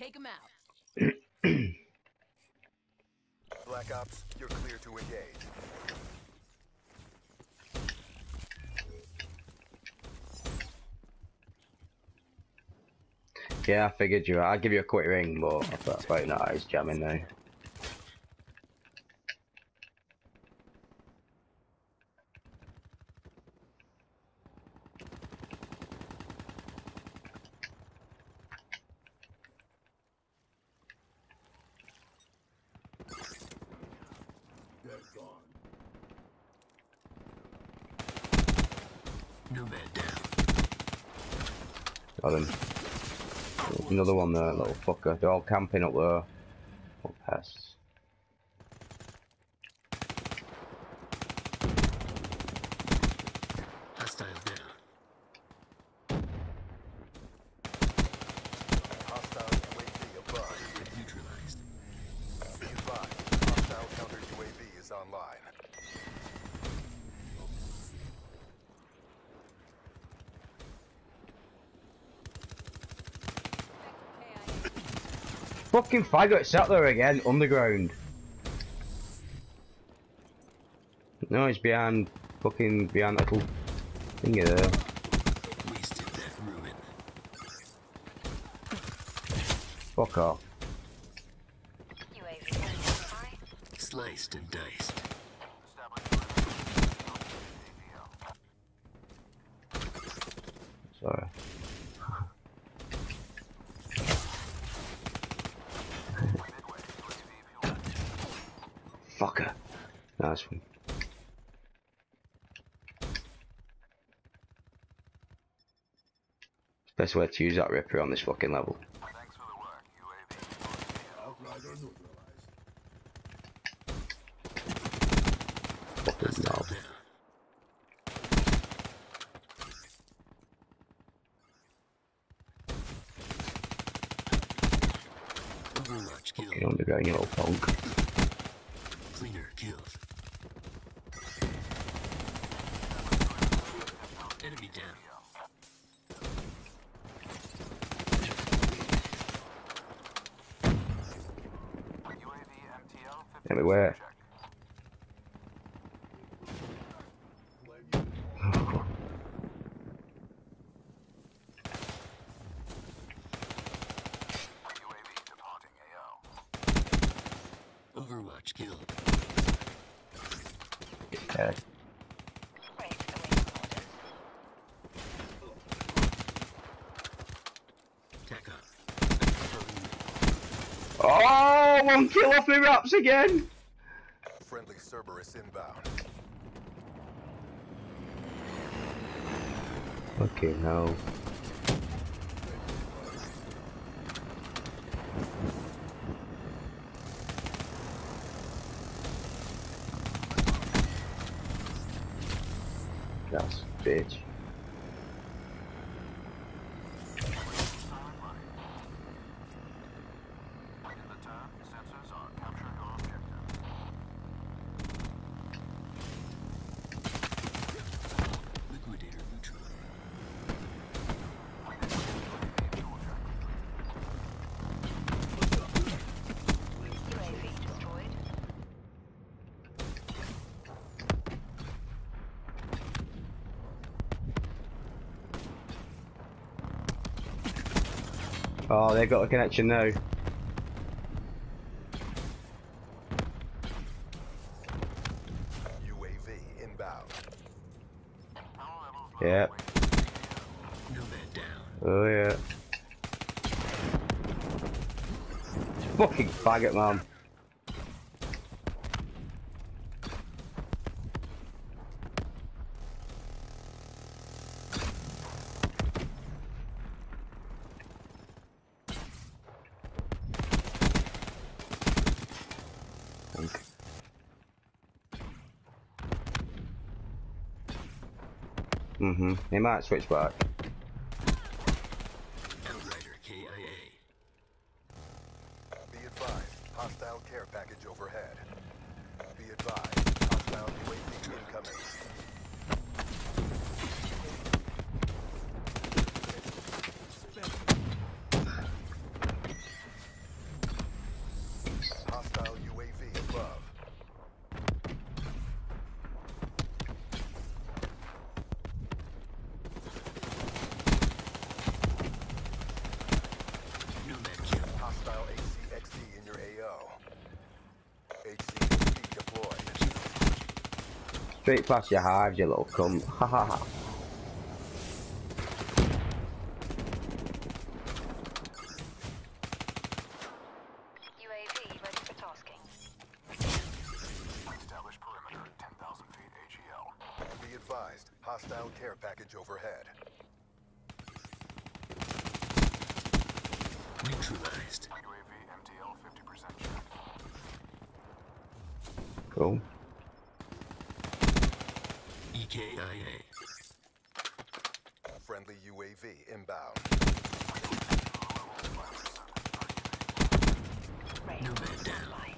Take him out. Black Ops, you're clear to engage. Yeah, I figured you. I'd give you a quick ring, but I thought about not. He's jamming now. Down. Got him. Another one there, little fucker. They're all camping up there. What pests. Hostiles down. Hostile UAV above. Neutralized. Be advised, hostile counter UAV is online. Fucking faggot sat there again, underground. No, he's behind, fucking behind that little thingy there. Wasted that ruin. Fuck off. Sliced and diced. Sorry. Fucker. Nice one. Best way to use that ripper on this fucking level. Get killed. underground, you little punk. Cleaner killed. Enemy down. Everywhere. Overwatch killed. Yeah. Ready for the wing orders. Tack up. Oh, one kill off the RAPS again. Friendly Cerberus inbound. Fucking hell. Yes, bitch. Liquidator neutral. UAV destroyed. Oh, they've got a connection now. UAV inbound. Yeah. No man down. Oh yeah. Fucking faggot, man. Mm-hmm. He might switch back. Outrider KIA. Be advised, hostile care package overhead. Be advised, hostile UAV incoming. Straight past your hives, you little cunt. Ha ha ha. Ready for tasking. Establish perimeter, 10,000 feet AGL. Be advised, hostile care package overhead. Neutralized. UAV MTL 50% check. Cool. EKIA. Friendly UAV inbound. No man down. online.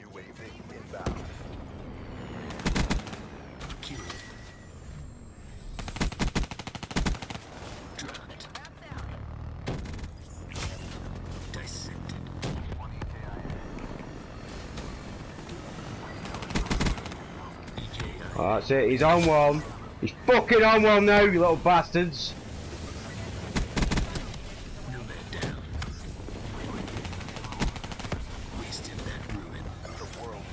UAV inbound. Killed. Dropped. Dissected. EKIA. Oh, that's it, he's on one. He's fucking on one now, you little bastards. No man down. Wasted that ruin. The world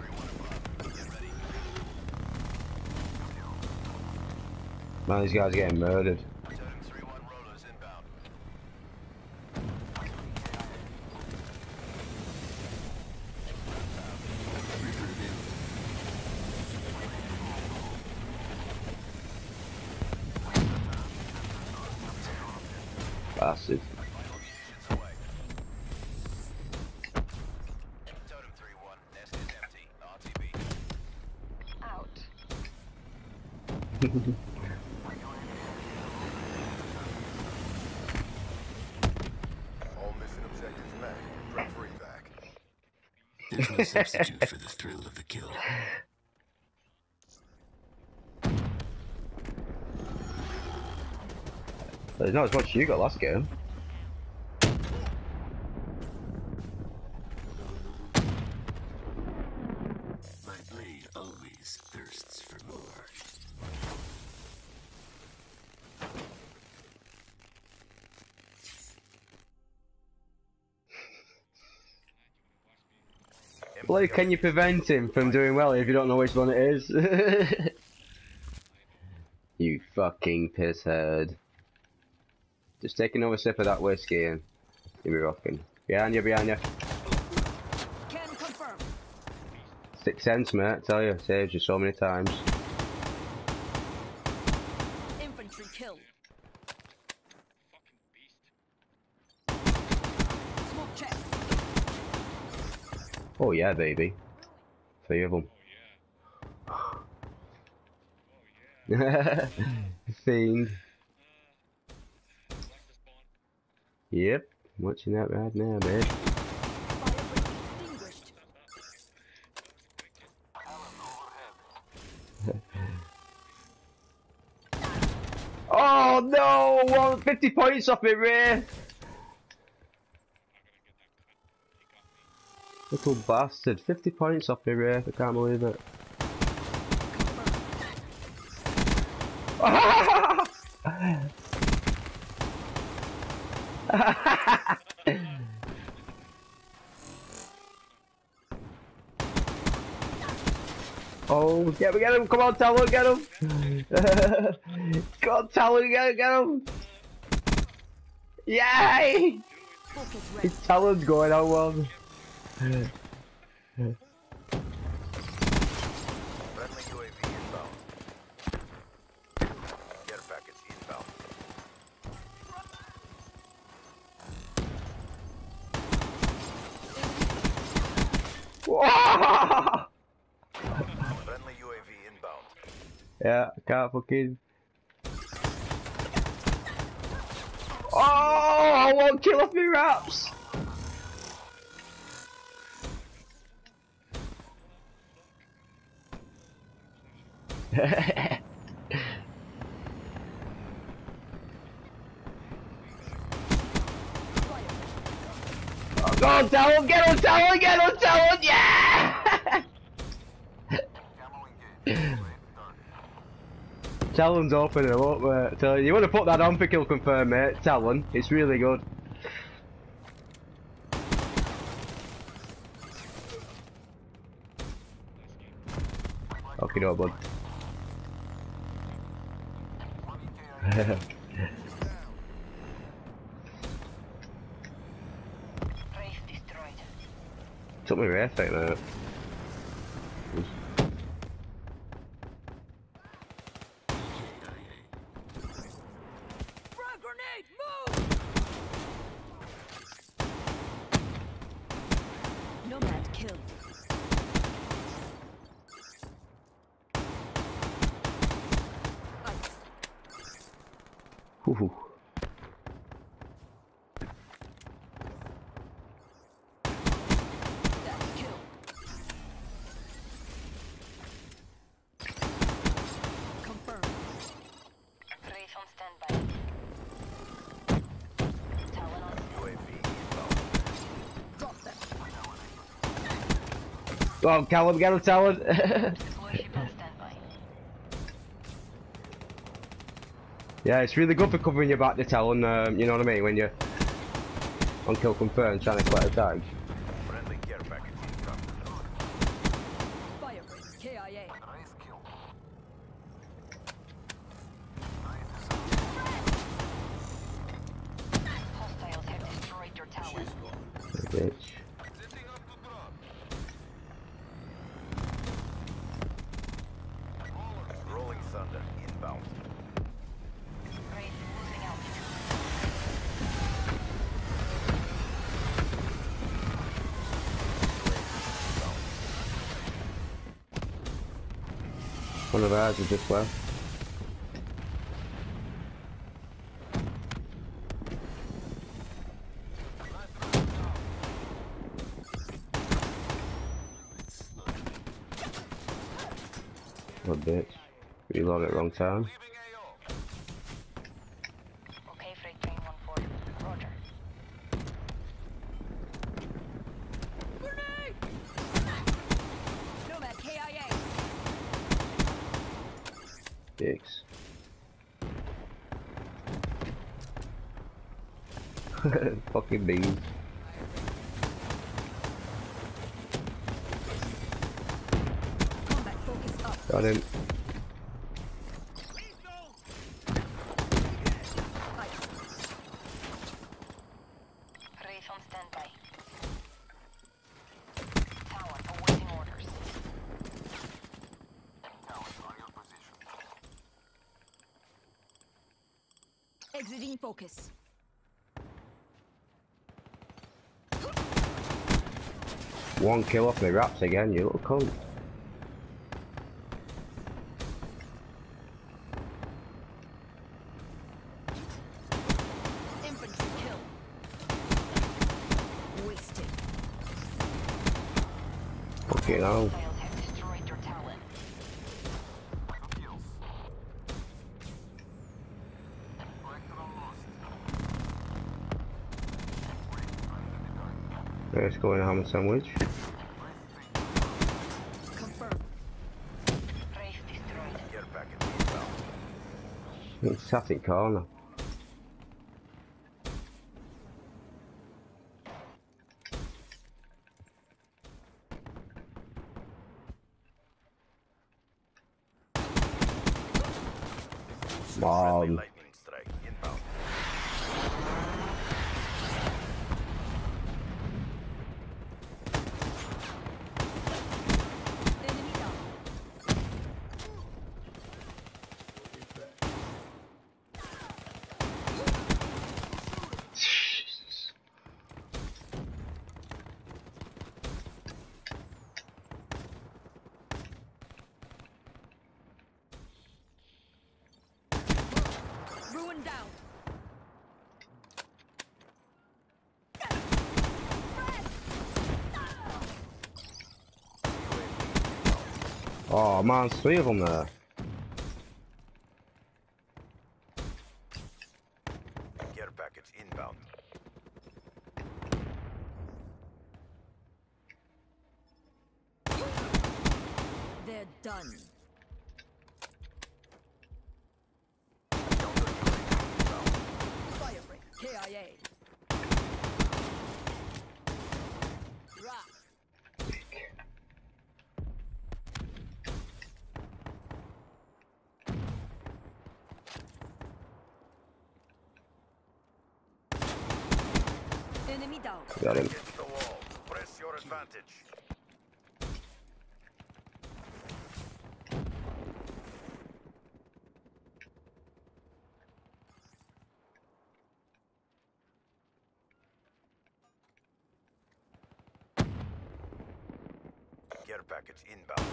Man, these guys are getting murdered. Totem There's no substitute for the thrill of the kill. There's not as much you got last game. Blue, can you prevent him from doing well if you don't know which one it is? you fucking pisshead. Just take another sip of that whiskey and you'll be rocking. Behind you, behind you. Six cents, mate, I tell you, saves you so many times. Infantry kill. Smoke check. Oh yeah, baby. Three of them. Fiend. Yep, watching that right now, babe. Oh no! One fifty points off it, Ray! Little bastard. 50 points off me, Ray. I can't believe it. oh, yeah, we get him. Come on, Talon, get him. Come on, Talon, get him, get him. Yay! His Talon's going on one. Yeah, can't fucking. Oh, I won't kill off me raps. Go, tell him, get him, tell him, get him, tell him, yeah! Talon's opening him up, mate. Tell you, you want to put that on for kill confirm, mate. Talon, it's really good. Okay, no, bud. Took me rare fate, mate. Frag grenade, move! Nomad kill. Ice. Ooh. Death kill. Confirmed. Race on standby. Talon on UAV inbound. Drop them. Go on, Callum, get him, Talon. Warship on standby. yeah, it's really good for covering your back to Talon, um, you know what I mean, when you're on kill confirm trying to collect a tag. Friendly care package incoming. Fire break. KIA. Nice kill. Hostiles have destroyed your tower. Bitch. Setting up to drop. Rolling thunder inbound. Race losing altitude. One of ours is just left. Oh, bitch. Reload at wrong time. Leaving AO. Okay, freight train 1-4. Roger. Grenade! Nomad KIA. Dicks. Fucking beans. Combat focus up. Got him. Ice. Race on standby. Tower awaiting orders. Exiting focus. One kill off my RAPS again, you little cunt. Infantry kill. Wasted. Fucking hell. Hostiles have destroyed your Talon. Let's go in ham and sandwich. Confirmed. Race destroyed. Care package inbound. It's sat in corner. Oh man, three of them there. Care package inbound. They're done. Enemy down. Got him. The wall. Press your advantage. Care package inbound.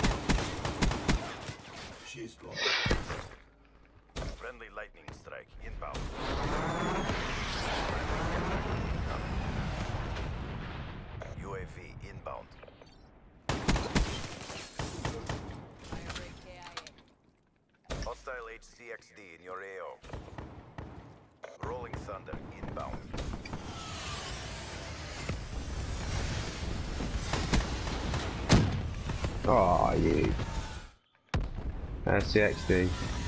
She's gone. Friendly lightning strike inbound. UAV inbound. Hostile RCXD in your AO. Rolling Thunder inbound. Oh, you. SCXD. Our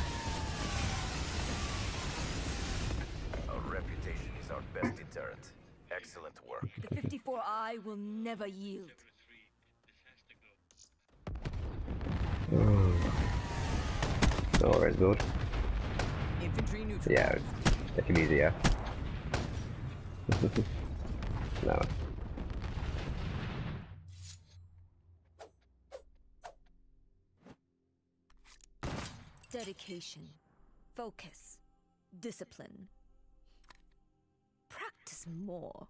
never yield. Oh, res build. Infantry neutral. Yeah, take him easy, yeah. no. Dedication, focus, discipline. Practice more.